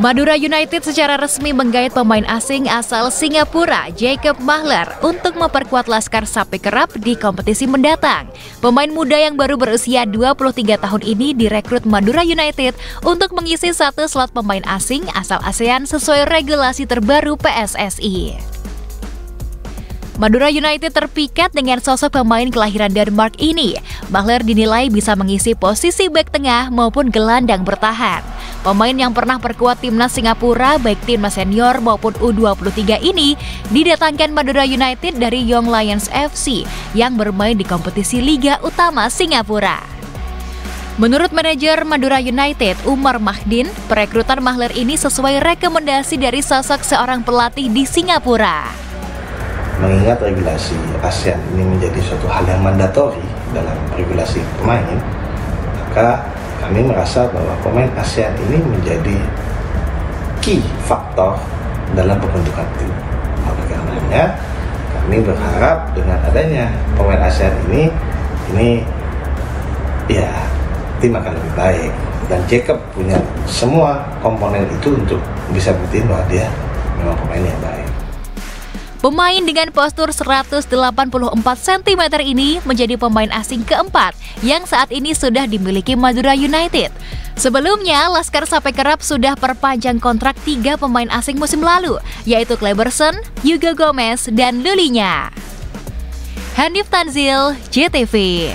Madura United secara resmi menggait pemain asing asal Singapura, Jacob Mahler, untuk memperkuat Laskar Sapi Kerap di kompetisi mendatang. Pemain muda yang baru berusia 23 tahun ini direkrut Madura United untuk mengisi satu slot pemain asing asal ASEAN sesuai regulasi terbaru PSSI. Madura United terpikat dengan sosok pemain kelahiran Denmark ini. Mahler dinilai bisa mengisi posisi back tengah maupun gelandang bertahan. Pemain yang pernah perkuat timnas Singapura baik timnas senior maupun U23 ini didatangkan Madura United dari Young Lions FC yang bermain di kompetisi Liga Utama Singapura. Menurut manajer Madura United, Umar Mahdin, perekrutan Mahler ini sesuai rekomendasi dari sosok seorang pelatih di Singapura. Mengingat regulasi ASEAN ini menjadi suatu hal yang mandatori dalam regulasi pemain, maka kami merasa bahwa pemain ASEAN ini menjadi key faktor dalam pembentukan tim. Oleh karenanya, kami berharap dengan adanya pemain ASEAN ini, ini ya tim akan lebih baik. Dan Jacob punya semua komponen itu untuk bisa buktiin bahwa dia memang pemain yang baik. Pemain dengan postur 184 cm ini menjadi pemain asing keempat yang saat ini sudah dimiliki Madura United. Sebelumnya, Laskar Sape Kerap sudah perpanjang kontrak tiga pemain asing musim lalu, yaitu Kleberson, Hugo Gomez, dan Lulinya. Hanif Tanzil, JTV